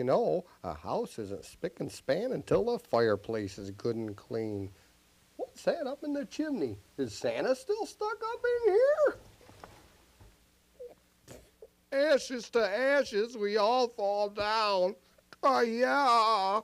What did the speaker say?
You know, a house isn't spick and span until the fireplace is good and clean. What's that up in the chimney? Is Santa still stuck up in here? Ashes to ashes, we all fall down. Oh, yeah.